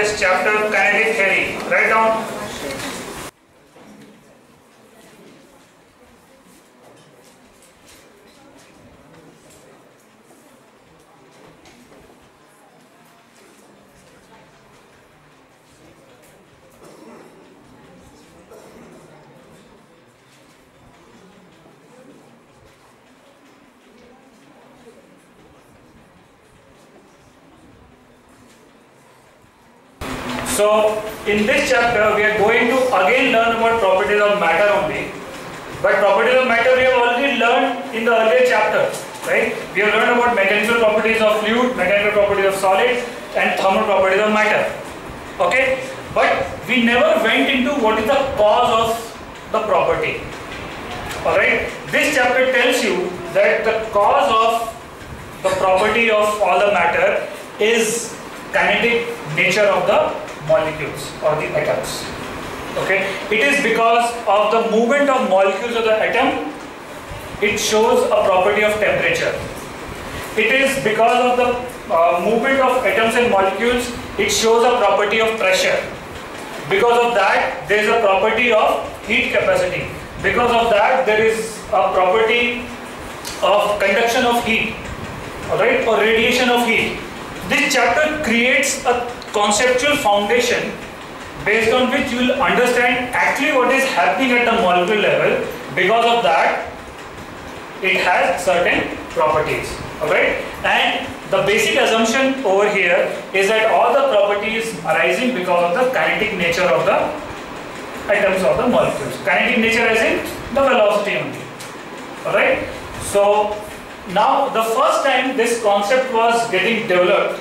this chapter kinetic theory. Write down. So in this chapter we are going to again learn about properties of matter only. But properties of matter we have already learned in the earlier chapter, right? We have learned about mechanical properties of fluid, mechanical properties of solid and thermal properties of matter. Okay? But we never went into what is the cause of the property. Alright? This chapter tells you that the cause of the property of all the matter is kinetic nature of the molecules or the atoms. Okay, it is because of the movement of molecules of the atom, it shows a property of temperature. It is because of the uh, movement of atoms and molecules, it shows a property of pressure. Because of that, there is a property of heat capacity. Because of that, there is a property of conduction of heat, alright, or radiation of heat. This chapter creates a conceptual foundation based on which you will understand actually what is happening at the molecule level. Because of that, it has certain properties. Alright? And the basic assumption over here is that all the properties arising because of the kinetic nature of the atoms of the molecules. Kinetic nature as in the velocity only. Alright? So now the first time this concept was getting developed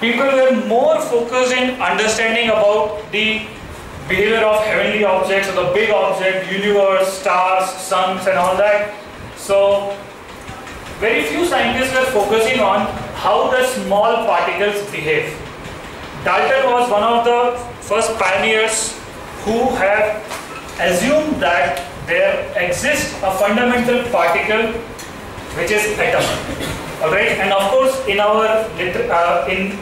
people were more focused in understanding about the behavior of heavenly objects or the big object, universe, stars, suns and all that. So very few scientists were focusing on how the small particles behave. Dalton was one of the first pioneers who have assumed that there exists a fundamental particle which is atom. Alright, and of course in our uh, in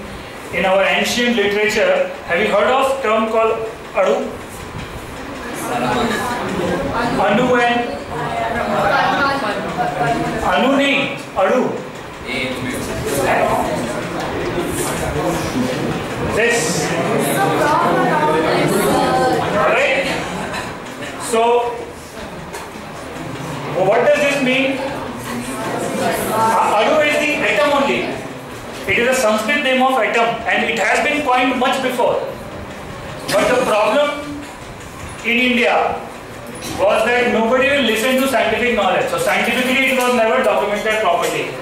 in our ancient literature, have you heard of term called Adu? Anu and Anu nahi, Adu. This. Right? So, what does this mean? Adu is the atom only. It is a Sanskrit name of atom and it has been coined much before. But the problem in India was that nobody will listen to scientific knowledge. So scientifically it was never documented properly.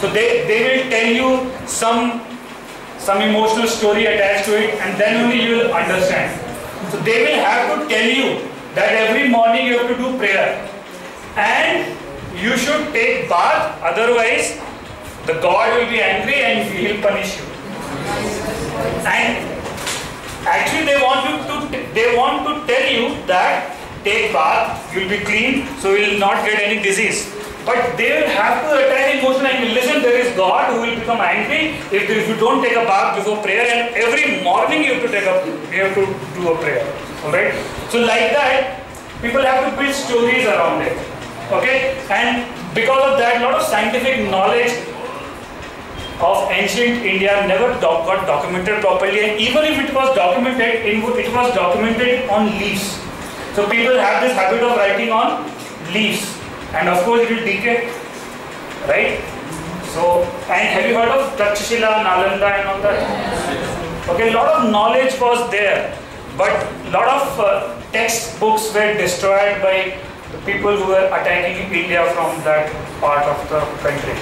So they, they will tell you some, some emotional story attached to it and then only you will understand. So they will have to tell you that every morning you have to do prayer and you should take bath otherwise the God will be angry and he will punish you. And actually they want you to they want to tell you that take bath, you will be clean, so you will not get any disease. But they will have to attach emotion and listen, there is God who will become angry if, if you don't take a bath before prayer and every morning you have to take a you have to do a prayer. Alright? So like that, people have to build stories around it. Okay? And because of that, a lot of scientific knowledge of ancient India never got documented properly and even if it was documented, it was documented on leaves. So people have this habit of writing on leaves and of course it will decay, right? So, and have you heard of Takshashila, Nalanda and all that? Okay, a lot of knowledge was there, but a lot of uh, textbooks were destroyed by the people who were attacking India from that part of the country,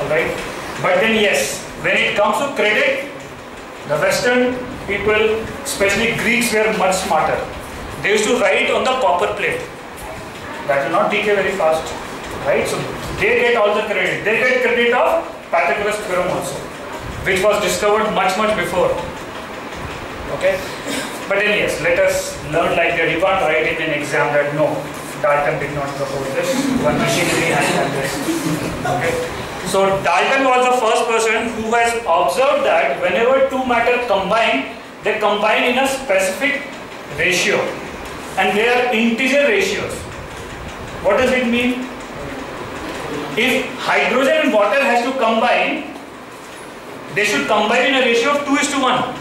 alright? But then yes, when it comes to credit, the Western people, especially Greeks, were much smarter. They used to write on the copper plate. That will not decay very fast. Right? So they get all the credit. They get credit of Pythagoras theorem also, which was discovered much, much before. Okay? But then yes, let us learn like that. You can't write in an exam that no, Dalton did not propose this. One machinery has done this. Okay? So Dalton was the first person who has observed that whenever two matter combine, they combine in a specific ratio and they are integer ratios. What does it mean? If hydrogen and water has to combine, they should combine in a ratio of 2 is to 1.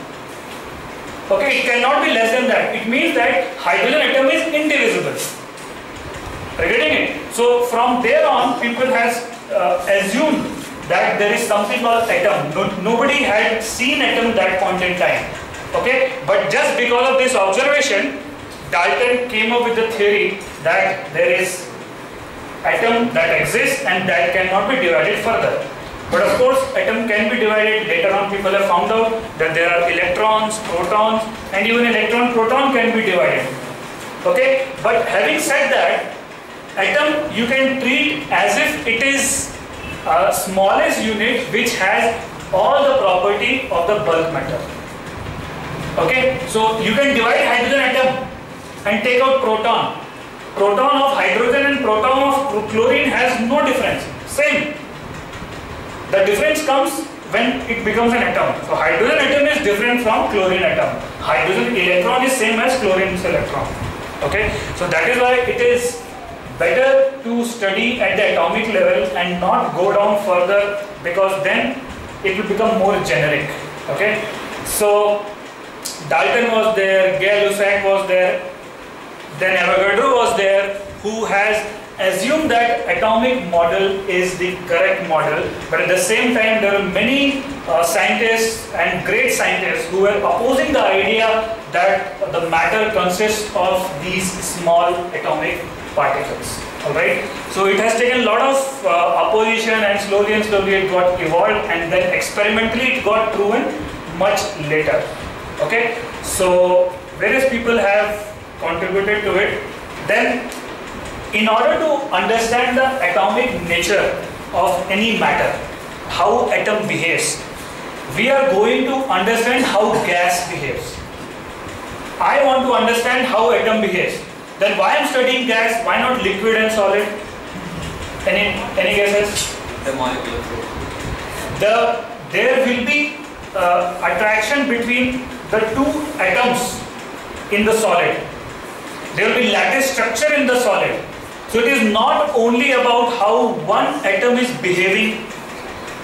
Okay, it cannot be less than that. It means that hydrogen atom is indivisible. Are getting it? So from there on, people has uh, assumed that there is something called atom. No, nobody had seen atom that point in time. Okay, but just because of this observation, Dalton came up with the theory that there is atom that exists and that cannot be divided further. But of course, atom can be divided. Later on, people have found out that there are electrons, protons, and even electron proton can be divided. Okay, but having said that, atom you can treat as if it is a smallest unit which has all the property of the bulk matter. Okay, so you can divide hydrogen atom and take out proton. Proton of hydrogen and proton of chlorine has no difference. Same. The difference comes when it becomes an atom. So hydrogen atom is different from chlorine atom. Hydrogen electron is same as chlorine electron. Okay, so that is why it is better to study at the atomic level and not go down further because then it will become more generic. Okay, so Dalton was there, Gay-Lussac was there, then Avogadro was there who has assumed that atomic model is the correct model but at the same time there are many uh, scientists and great scientists who were opposing the idea that the matter consists of these small atomic particles alright so it has taken a lot of uh, opposition and slowly and slowly it got evolved and then experimentally it got proven much later okay so various people have contributed to it then in order to understand the atomic nature of any matter, how atom behaves, we are going to understand how gas behaves. I want to understand how atom behaves. Then why I'm studying gas, why not liquid and solid? Any, any guesses? The molecular flow. The, there will be uh, attraction between the two atoms in the solid. There will be lattice structure in the solid so it is not only about how one atom is behaving,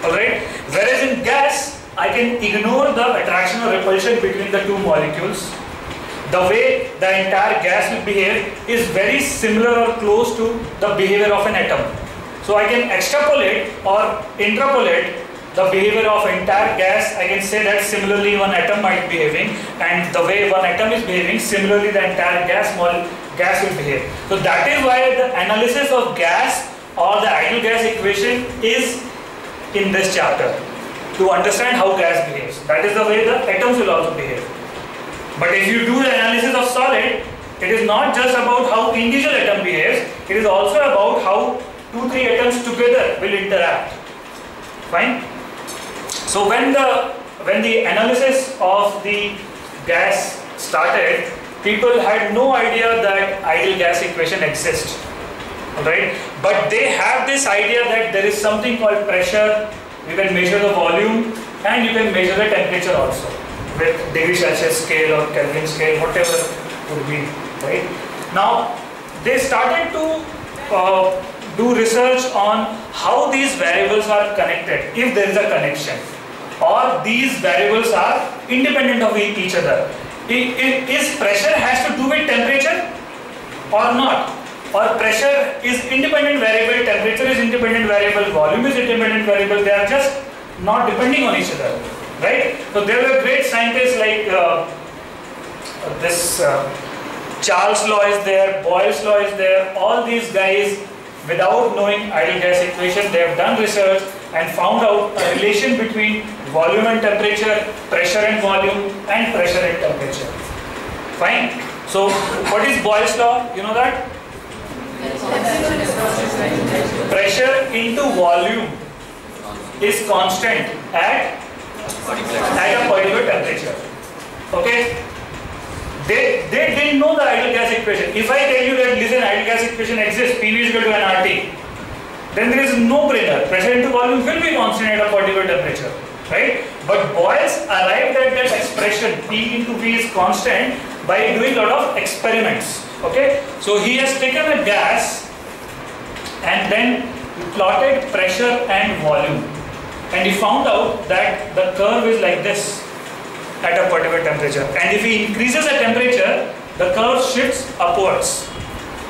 alright? Whereas in gas, I can ignore the attraction or repulsion between the two molecules. The way the entire gas will behave is very similar or close to the behavior of an atom. So I can extrapolate or interpolate the behavior of entire gas, I can say that similarly one atom might be behaving and the way one atom is behaving, similarly the entire gas gas will behave. So that is why the analysis of gas or the ideal gas equation is in this chapter to understand how gas behaves. That is the way the atoms will also behave. But if you do the analysis of solid, it is not just about how individual atom behaves, it is also about how two, three atoms together will interact. Fine? So when the when the analysis of the gas started, people had no idea that ideal gas equation exists right but they have this idea that there is something called pressure you can measure the volume and you can measure the temperature also with degree celsius scale or kelvin scale whatever would be right? Now they started to uh, do research on how these variables are connected if there is a connection. Or these variables are independent of each other. Is pressure has to do with temperature or not? Or pressure is independent variable, temperature is independent variable, volume is independent variable, they are just not depending on each other, right? So there were great scientists like uh, this uh, Charles law is there, Boyle's law is there, all these guys without knowing ideal gas equation, they have done research and found out a relation between volume and temperature, pressure and volume, and pressure and temperature. Fine. So, what is Boyle's law? You know that? Pressure into volume is constant at, at a particular temperature. Okay? They, they didn't know the ideal gas equation. If I tell you that listen, ideal gas equation exists, PV is equal to nRT, then there is no brainer. Pressure into volume will be constant at a particular temperature, right? But Boyles arrived at that expression P into V is constant by doing a lot of experiments. Okay, so he has taken a gas and then plotted pressure and volume, and he found out that the curve is like this at a particular temperature. And if he increases the temperature, the curve shifts upwards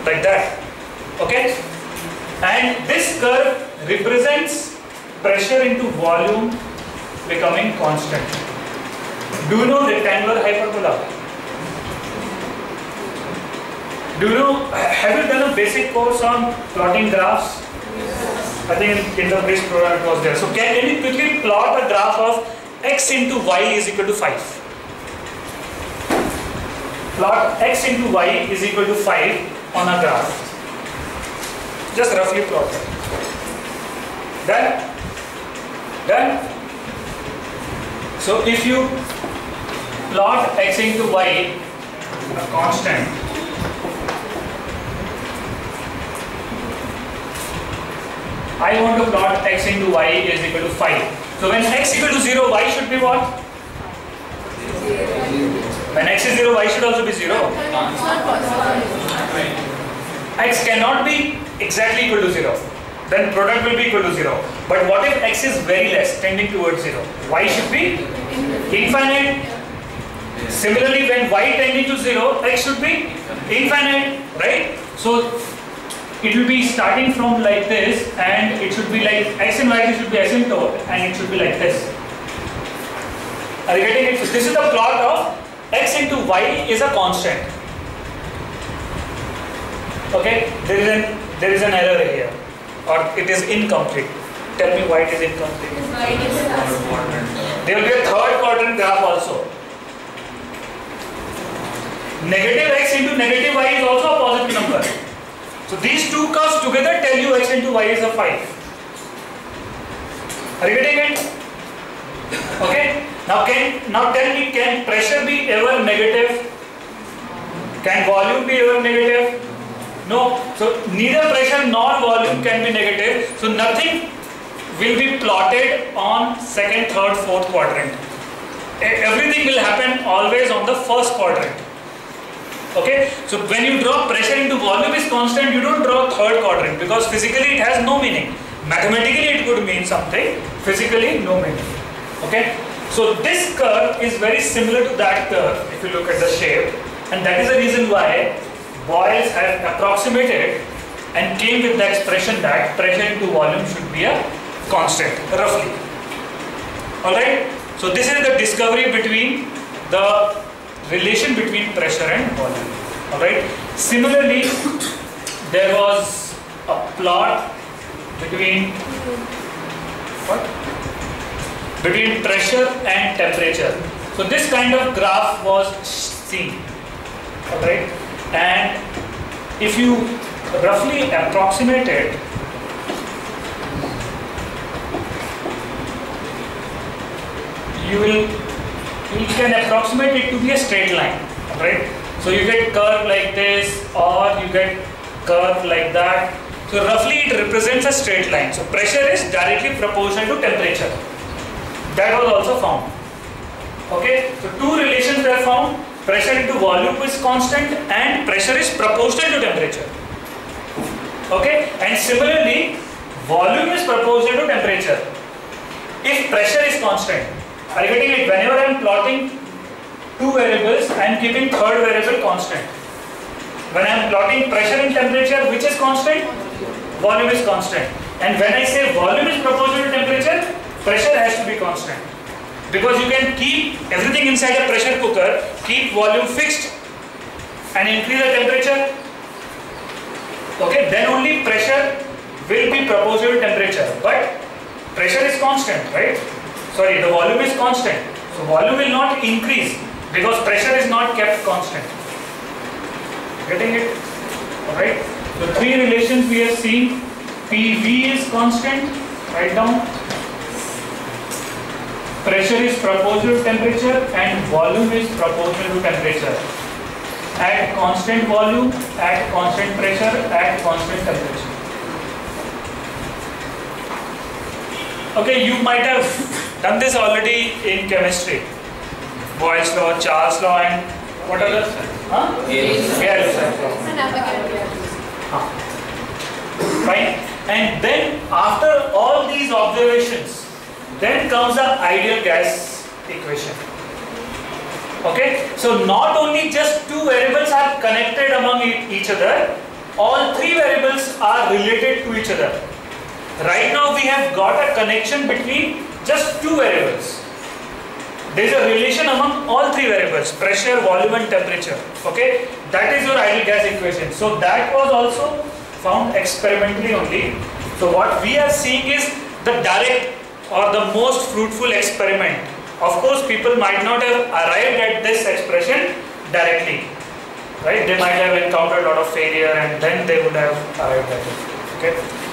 like that. Okay? And this curve represents pressure into volume becoming constant. Do you know rectangular hyperbola? Do you know, have you done a basic course on plotting graphs? I think in, base program it was there. So can, can you quickly plot a graph of x into y is equal to 5? Plot x into y is equal to 5 on a graph. Just roughly plot it. Done? Done? So if you plot x into y, a constant, I want to plot x into y is equal to 5. So when x equal to 0, y should be what? When x is 0, y should also be 0. x cannot be exactly equal to 0. Then product will be equal to 0. But what if x is very less, tending towards 0? y should be infinite. Similarly, when y tending to 0, x should be infinite, right? So it will be starting from like this and it should be like x and y should be asymptote and it should be like this. Are you getting it? This is the plot of x into y is a constant. Okay, there is an there is an error here or it is incomplete. Tell me why it is incomplete. There will be a third quadrant graph also. Negative x into negative y is also a positive number. So these two curves together tell you x into y is a 5. Are you getting it? Okay. Now can now tell me can pressure be ever negative? Can volume be ever negative? No. So neither pressure nor volume can be negative. So nothing will be plotted on second, third, fourth quadrant. Everything will happen always on the first quadrant. Okay, so when you draw pressure into volume is constant, you don't draw third quadrant because physically it has no meaning. Mathematically it could mean something, physically no meaning. Okay, so this curve is very similar to that curve if you look at the shape and that is the reason why Boyles have approximated and came with the expression that pressure into volume should be a constant, roughly. Alright, so this is the discovery between the relation between pressure and volume. Alright, similarly, there was a plot between what? Between pressure and temperature. So this kind of graph was seen. Alright, and if you roughly approximate it you will you can approximate it to be a straight line right? So you get curve like this or you get curve like that. So roughly it represents a straight line. So pressure is directly proportional to temperature. That was also found. Okay? So two relations were found. Pressure into volume is constant and pressure is proportional to temperature. Okay, and similarly, volume is proportional to temperature. If pressure is constant, are? Whenever I am plotting two variables, I am keeping third variable constant. When I am plotting pressure and temperature, which is constant? Volume is constant. And when I say volume is proportional to temperature, pressure has to be constant because you can keep everything inside a pressure cooker, keep volume fixed and increase the temperature. Okay, then only pressure will be proportional to temperature. But pressure is constant, right? Sorry, the volume is constant. So volume will not increase because pressure is not kept constant. Getting it? Alright. The three relations we have seen. PV is constant. Write down pressure is proportional to temperature and volume is proportional to temperature. At constant volume, at constant pressure, at constant temperature. Okay, you might have done this already in chemistry. Boyle's law, Charles law, and what other? Huh? Gale's law. Fine. And then after all these observations, then comes the ideal gas equation. Okay, so not only just two variables are connected among each other, all three variables are related to each other. Right now we have got a connection between just two variables. There is a relation among all three variables, pressure, volume and temperature. Okay, that is your ideal gas equation. So that was also found experimentally only. So what we are seeing is the direct or the most fruitful experiment. Of course, people might not have arrived at this expression directly, right? They might have encountered a lot of failure and then they would have arrived at it. Okay.